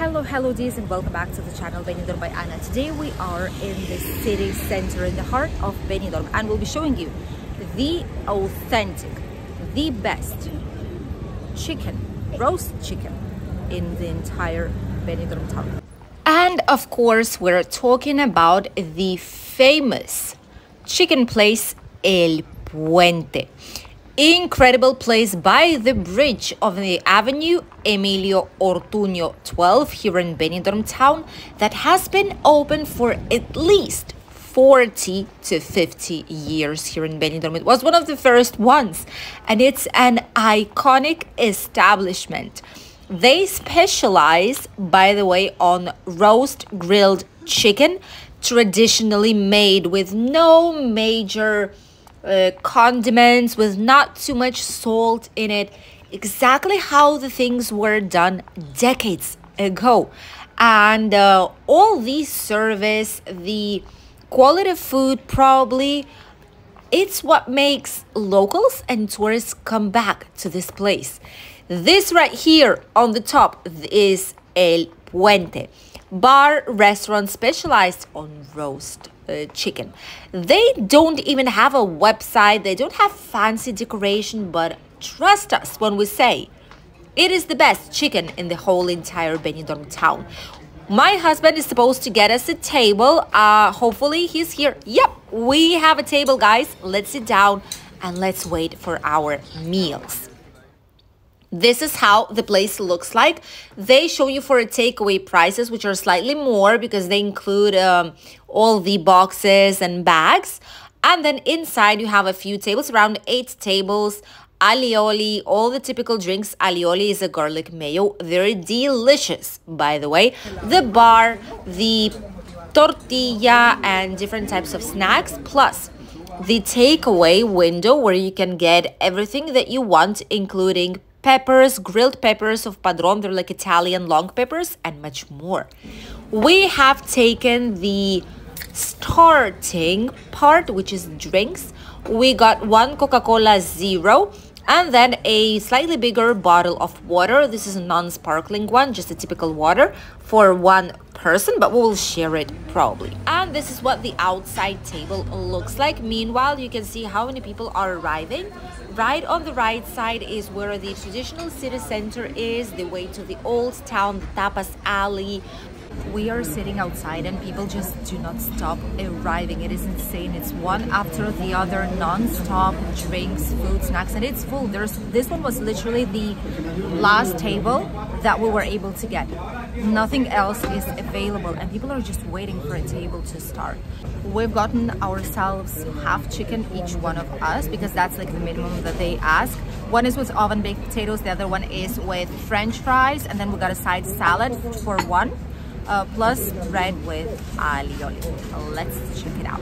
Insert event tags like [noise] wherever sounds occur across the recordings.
Hello, hello dears and welcome back to the channel Benidorm by Ana. Today we are in the city center in the heart of Benidorm and we'll be showing you the authentic, the best chicken, roast chicken in the entire Benidorm town. And of course we're talking about the famous chicken place El Puente incredible place by the bridge of the Avenue Emilio Ortuño 12 here in Benidorm town that has been open for at least 40 to 50 years here in Benidorm. It was one of the first ones and it's an iconic establishment. They specialize, by the way, on roast grilled chicken, traditionally made with no major uh, condiments with not too much salt in it. Exactly how the things were done decades ago. And uh, all these service the quality of food probably it's what makes locals and tourists come back to this place. This right here on the top is el puente bar restaurant specialized on roast uh, chicken. They don't even have a website, they don't have fancy decoration, but trust us when we say it is the best chicken in the whole entire Benidorm town. My husband is supposed to get us a table. Uh, hopefully he's here. Yep, we have a table, guys. Let's sit down and let's wait for our meals. This is how the place looks like. They show you for a takeaway prices, which are slightly more because they include um, all the boxes and bags. And then inside you have a few tables, around eight tables, alioli, all the typical drinks. Alioli is a garlic mayo, very delicious, by the way. The bar, the tortilla, and different types of snacks, plus the takeaway window where you can get everything that you want, including peppers, grilled peppers of Padron, they're like Italian long peppers, and much more. We have taken the starting part, which is drinks. We got one Coca-Cola Zero and then a slightly bigger bottle of water. This is a non-sparkling one, just a typical water for one person, but we will share it probably. And this is what the outside table looks like. Meanwhile, you can see how many people are arriving. Right on the right side is where the traditional city center is, the way to the old town, the tapas alley, we are sitting outside and people just do not stop arriving. It is insane. It's one after the other non-stop drinks food snacks and it's full. There's this one was literally the last table that we were able to get. Nothing else is available and people are just waiting for a table to start. We've gotten ourselves half chicken each one of us because that's like the minimum that they ask. One is with oven baked potatoes the other one is with french fries and then we got a side salad for one uh, plus bread with alioli. Let's check it out.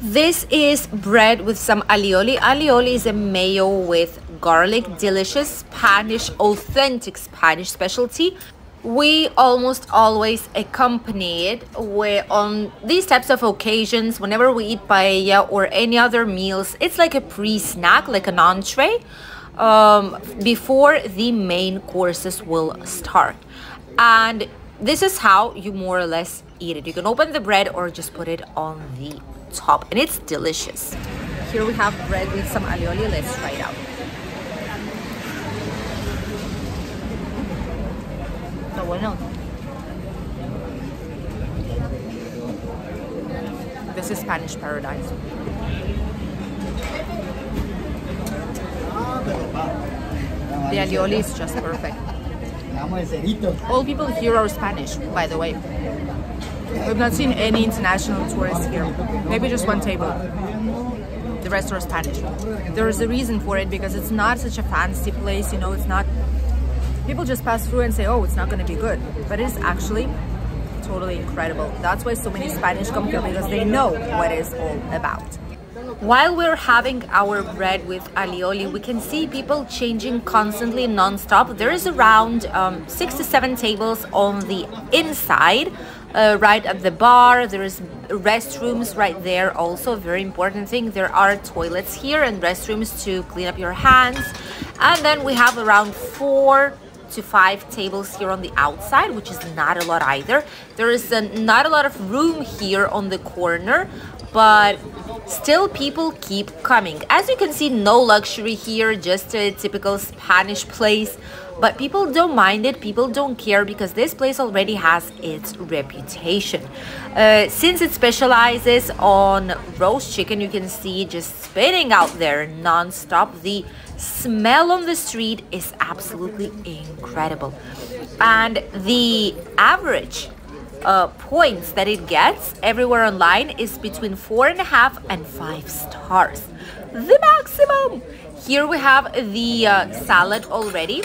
This is bread with some alioli. Alioli is a mayo with garlic, delicious Spanish, authentic Spanish specialty. We almost always accompany it with, on these types of occasions, whenever we eat paella or any other meals, it's like a pre-snack, like an entree, um, before the main courses will start. And this is how you more or less eat it. You can open the bread or just put it on the top and it's delicious. Here we have bread with some alioli. Let's try it out. This is Spanish paradise. The alioli is just perfect. All people here are Spanish, by the way. We've not seen any international tourists here. Maybe just one table. The rest are Spanish. There's a reason for it because it's not such a fancy place, you know, it's not... People just pass through and say, oh, it's not going to be good. But it's actually totally incredible. That's why so many Spanish come here because they know what it's all about. While we're having our bread with alioli, we can see people changing constantly non-stop. There is around um, six to seven tables on the inside, uh, right at the bar. There's restrooms right there also, very important thing. There are toilets here and restrooms to clean up your hands. And then we have around four to five tables here on the outside, which is not a lot either. There is a, not a lot of room here on the corner, but still people keep coming. As you can see, no luxury here, just a typical Spanish place. But people don't mind it, people don't care because this place already has its reputation. Uh, since it specializes on roast chicken, you can see just spinning out there non-stop. The smell on the street is absolutely incredible. And the average uh, points that it gets everywhere online is between four and a half and five stars. The maximum! Here we have the uh, salad already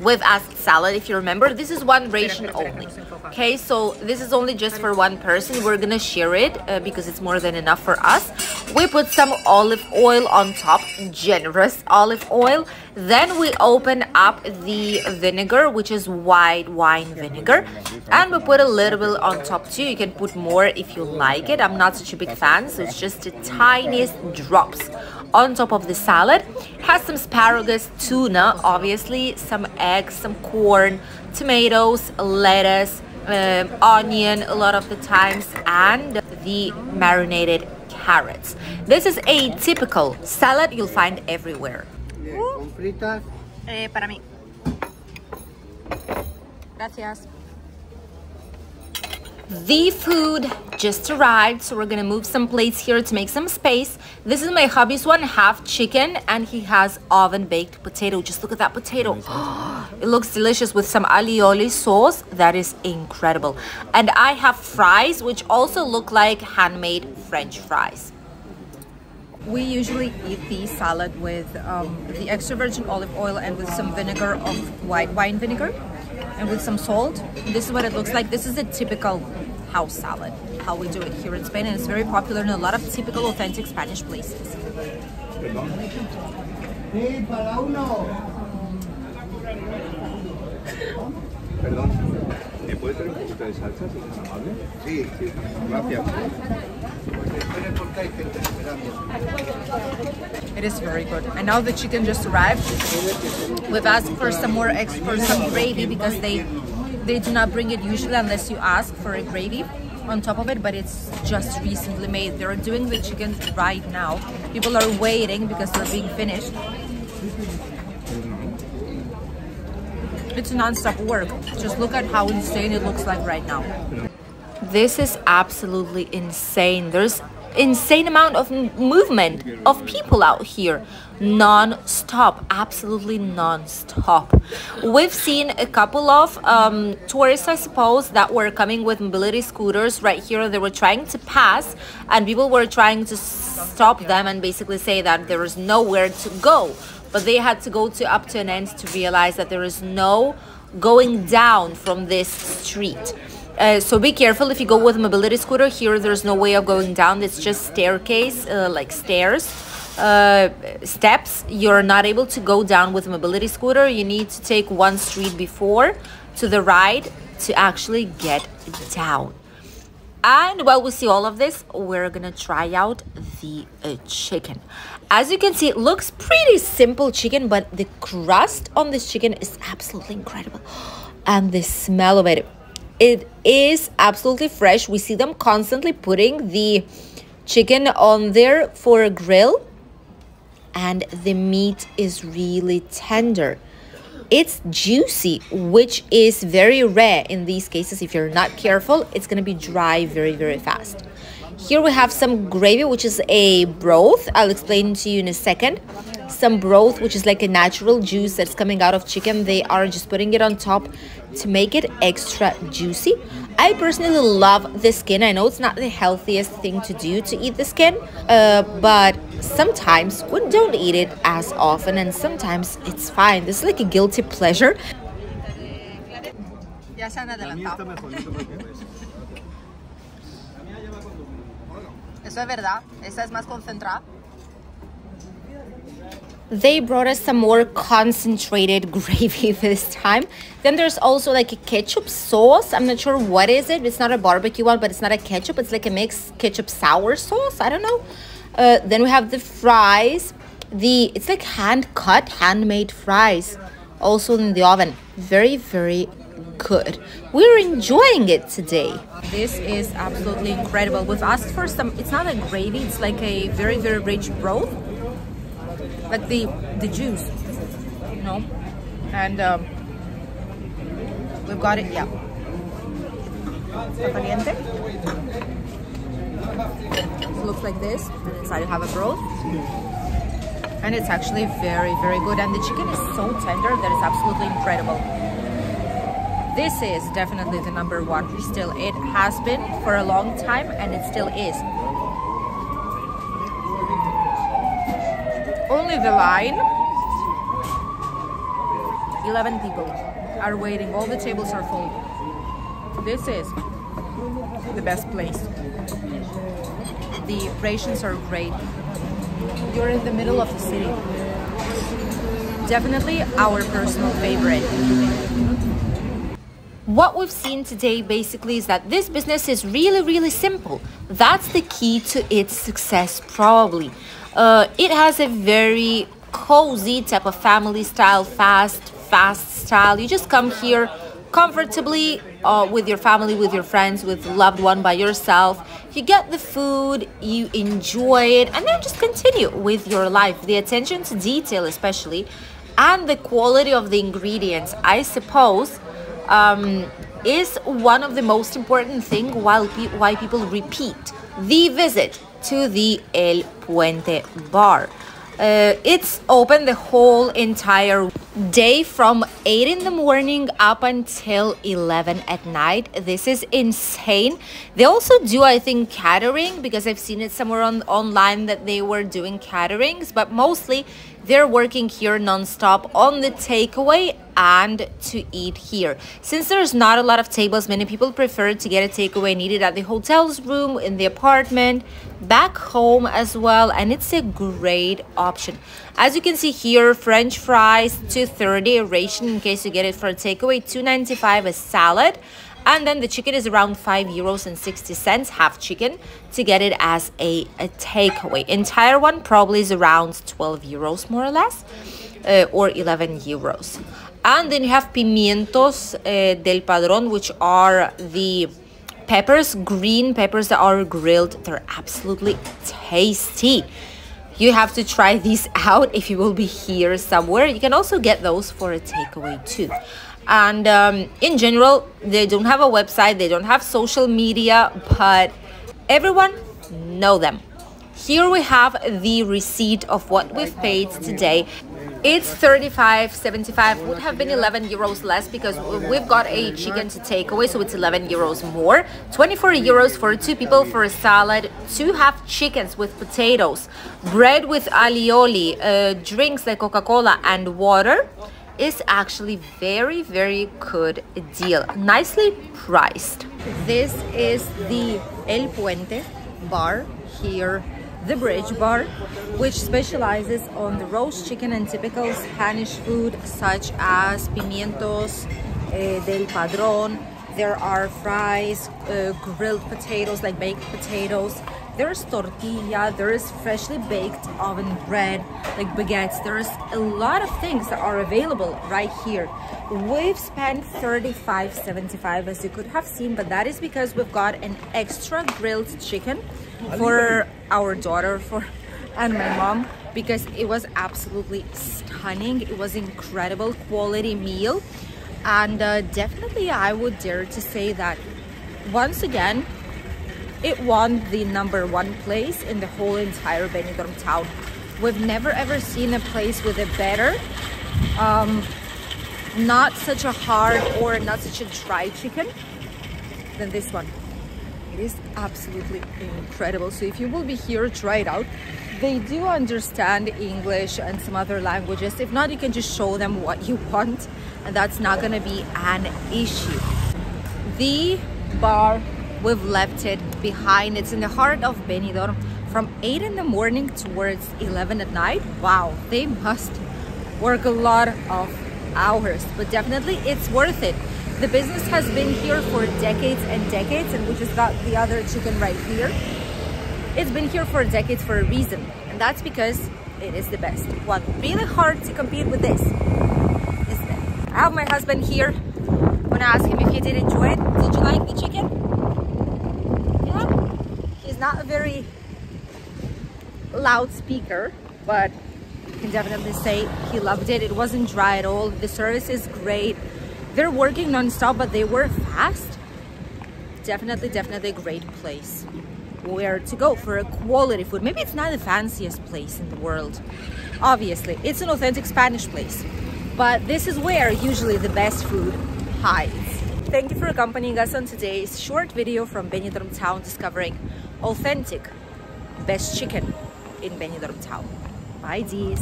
with asked salad if you remember this is one ration only. Okay so this is only just for one person. We're gonna share it uh, because it's more than enough for us. We put some olive oil on top generous olive oil. Then we open up the vinegar which is white wine vinegar. And we put a little bit on top too. You can put more if you like it. I'm not such a big fan so it's just the tiniest drops on top of the salad. Has some asparagus, tuna, obviously, some eggs, some corn, tomatoes, lettuce, um, onion a lot of the times, and the marinated carrots. This is a typical salad you'll find everywhere. Eh, para mí. Gracias. The food just arrived, so we're gonna move some plates here to make some space. This is my hubby's one, half chicken, and he has oven baked potato. Just look at that potato. [gasps] it looks delicious with some alioli sauce. That is incredible. And I have fries, which also look like handmade French fries. We usually eat the salad with um, the extra virgin olive oil and with some vinegar of white wine vinegar and with some salt. This is what it looks like. This is a typical house salad, how we do it here in Spain, and it's very popular in a lot of typical authentic Spanish places. Perdón, ¿me puede traer un poquito de salsa si es amable? Sí, sí, gracias. It is very good. And now the chicken just arrived. We've asked for some more extra, for some gravy because they they do not bring it usually unless you ask for a gravy on top of it, but it's just recently made. They're doing the chicken right now. People are waiting because they're being finished. It's non-stop work. Just look at how insane it looks like right now. This is absolutely insane. There's insane amount of movement of people out here. Non-stop absolutely non-stop. We've seen a couple of um, tourists i suppose that were coming with mobility scooters right here. They were trying to pass and people were trying to stop them and basically say that there is nowhere to go. But they had to go to up to an end to realize that there is no going down from this street uh, so be careful if you go with mobility scooter. Here, there's no way of going down. It's just staircase, uh, like stairs, uh, steps. You're not able to go down with a mobility scooter. You need to take one street before to the right to actually get down. And while we see all of this, we're gonna try out the uh, chicken. As you can see, it looks pretty simple chicken, but the crust on this chicken is absolutely incredible. And the smell of it it is absolutely fresh. We see them constantly putting the chicken on there for a grill and the meat is really tender. It's juicy, which is very rare in these cases. If you're not careful, it's going to be dry very, very fast. Here we have some gravy, which is a broth. I'll explain to you in a second some broth which is like a natural juice that's coming out of chicken. They are just putting it on top to make it extra juicy. I personally love the skin. I know it's not the healthiest thing to do to eat the skin uh, but sometimes we don't eat it as often and sometimes it's fine. This is like a guilty pleasure. [laughs] Eso es verdad. Esa es más concentrada. They brought us some more concentrated [laughs] gravy this time. Then there's also like a ketchup sauce. I'm not sure what is it. It's not a barbecue one, but it's not a ketchup. It's like a mixed ketchup sour sauce. I don't know. Uh, then we have the fries. The It's like hand cut, handmade fries also in the oven. Very, very good. We're enjoying it today. This is absolutely incredible. We've asked for some, it's not a gravy, it's like a very, very rich broth. Like the, the juice, you know? And um, we've got it, yeah. Caliente. It looks like this. And inside you have a broth and it's actually very very good and the chicken is so tender that it's absolutely incredible this is definitely the number one still it has been for a long time and it still is only the line 11 people are waiting all the tables are full this is the best place the rations are great you're in the middle of the city. Definitely our personal favorite. What we've seen today basically is that this business is really, really simple. That's the key to its success, probably. Uh, it has a very cozy type of family style, fast, fast style. You just come here comfortably uh, with your family, with your friends, with loved one, by yourself. You get the food, you enjoy it, and then just continue with your life. The attention to detail, especially, and the quality of the ingredients, I suppose, um, is one of the most important thing while pe why people repeat the visit to the El Puente bar. Uh, it's open the whole entire day from 8 in the morning up until 11 at night. This is insane. They also do, I think, catering because I've seen it somewhere on online that they were doing caterings, but mostly they're working here nonstop on the takeaway and to eat here. Since there's not a lot of tables, many people prefer to get a takeaway needed at the hotel's room, in the apartment, back home as well, and it's a great option. As you can see here, French fries, 230 a ration in case you get it for a takeaway, 295 a salad and then the chicken is around 5 euros and 60 cents half chicken to get it as a, a takeaway entire one probably is around 12 euros more or less uh, or 11 euros and then you have pimientos uh, del padron which are the peppers green peppers that are grilled. They're absolutely tasty. You have to try these [laughs] out if you will be here somewhere. You can also get those for a takeaway too. And um, in general they don't have a website they don't have social media but everyone know them. Here we have the receipt of what we've paid today it's 35.75 would have been 11 euros less because we've got a chicken to take away so it's 11 euros more. 24 euros for two people for a salad two half chickens with potatoes bread with alioli uh, drinks like coca-cola and water is actually very very good deal. Nicely priced. This is the el puente bar here the bridge bar which specializes on the roast chicken and typical spanish food such as pimientos eh, del padron there are fries uh, grilled potatoes like baked potatoes there's tortilla, there is freshly baked oven bread, like baguettes. There's a lot of things that are available right here. We've spent 35.75 as you could have seen, but that is because we've got an extra grilled chicken for our daughter for and my mom because it was absolutely stunning. It was incredible quality meal. And uh, definitely I would dare to say that once again, it won the number one place in the whole entire Benidorm town. We've never ever seen a place with a better, um, not such a hard or not such a dry chicken than this one. It is absolutely incredible. So if you will be here, try it out. They do understand English and some other languages. If not, you can just show them what you want and that's not gonna be an issue. The bar we've left it behind. It's in the heart of Benidorm from 8 in the morning towards 11 at night. Wow, they must work a lot of hours, but definitely it's worth it. The business has been here for decades and decades, and we just got the other chicken right here. It's been here for decades for a reason, and that's because it is the best. One really hard to compete with this is this. I have my husband here. I'm gonna ask him if he did enjoy it. Did you like the chicken? Yeah. He's not a very loud speaker, but can definitely say he loved it. It wasn't dry at all. The service is great. They're working non-stop, but they were fast. Definitely, definitely a great place where to go for a quality food. Maybe it's not the fanciest place in the world. Obviously, it's an authentic Spanish place. But this is where usually the best food hides. Thank you for accompanying us on today's short video from Benidorm town discovering authentic best chicken in Benidorm town. Bye, Dees.